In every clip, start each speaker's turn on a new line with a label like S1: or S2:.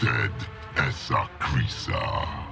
S1: dead Essa Krisa.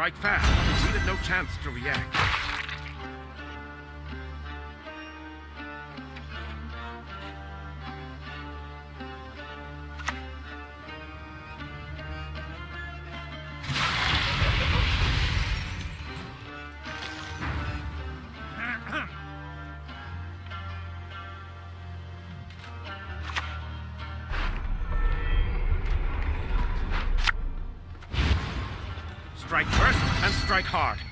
S2: Strike fast. We have no chance to react. Strike first and strike hard.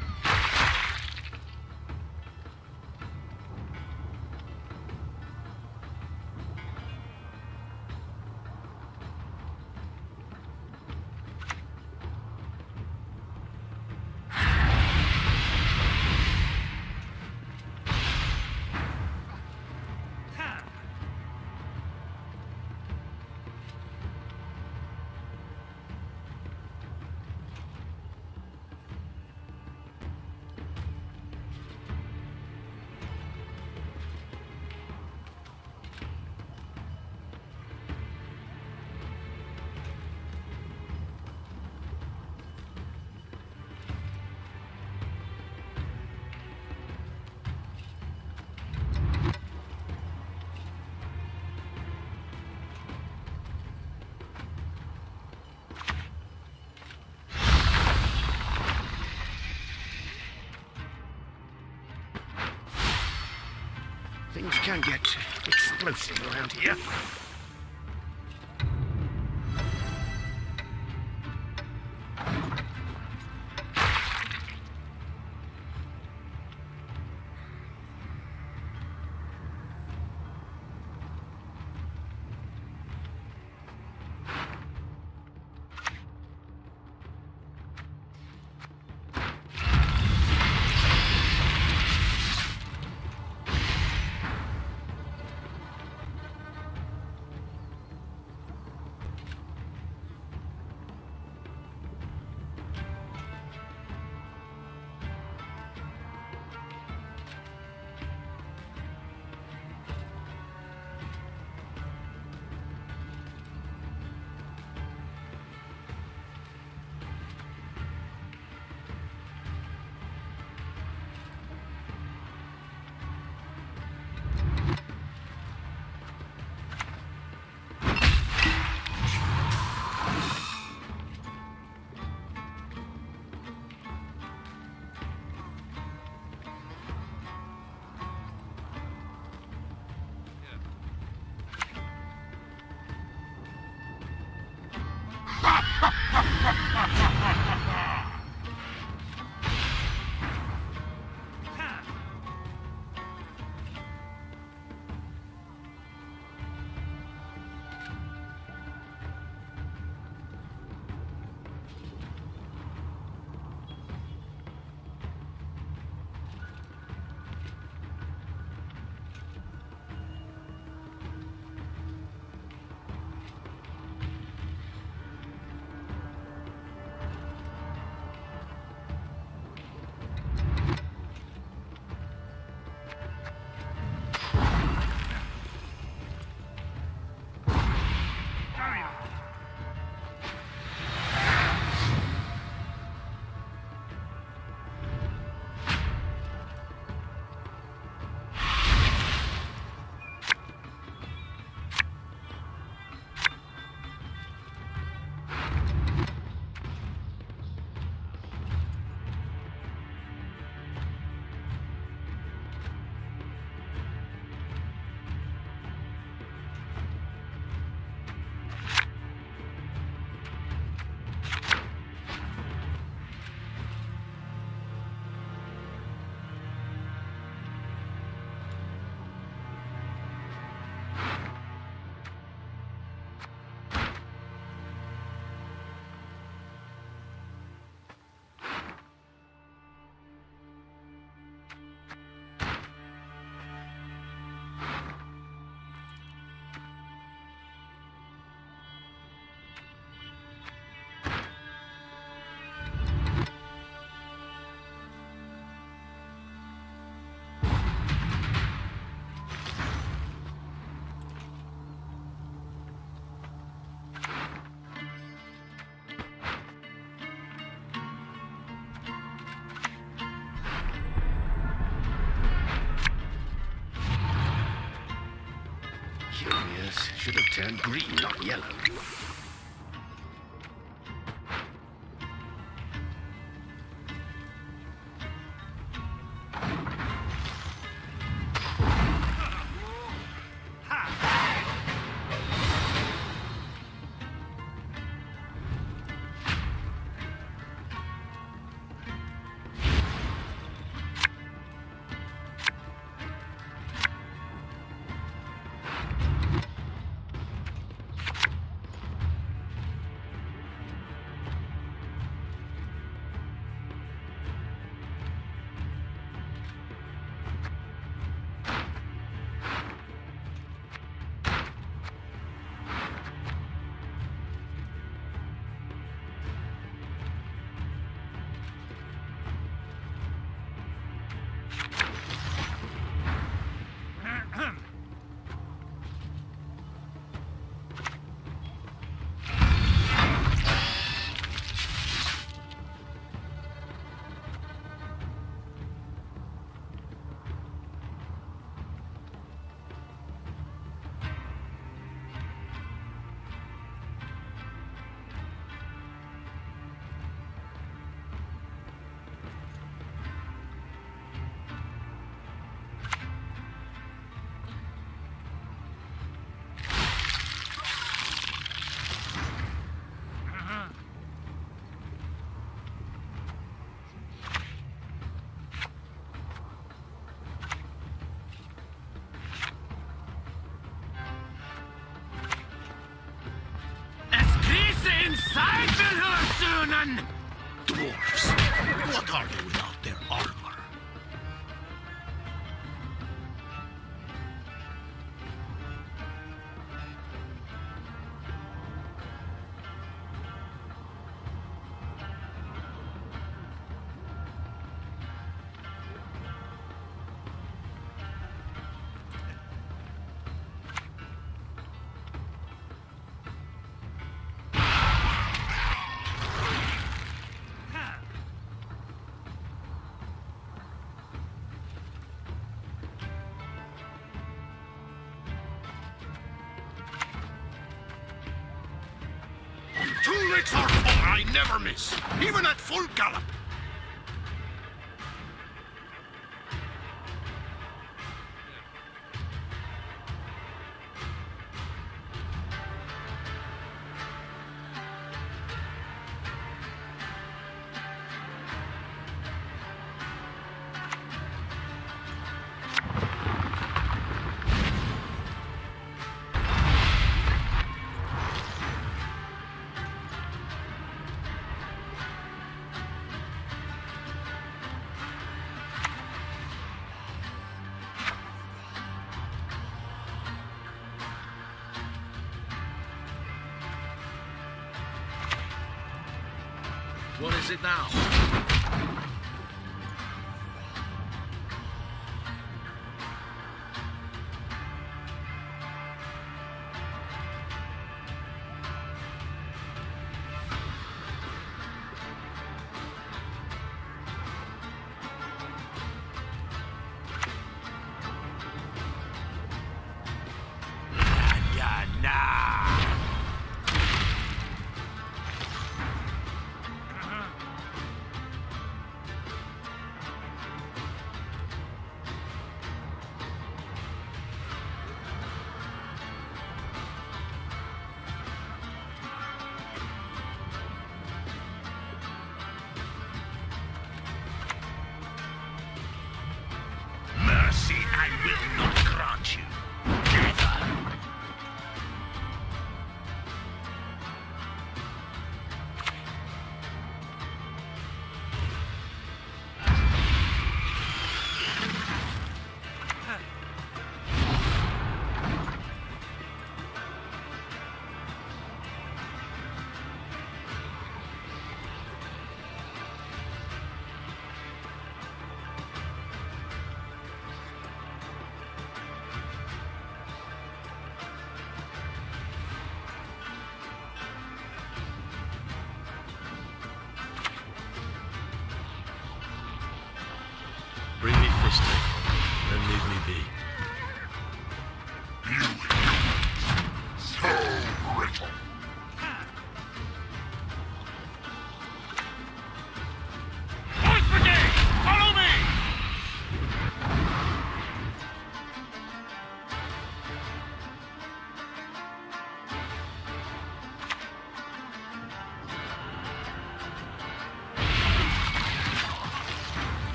S2: Things can get explosive around here.
S3: Should have turned green, not yellow.
S2: Hurt
S4: I never miss, even at full gallop.
S3: What is it now?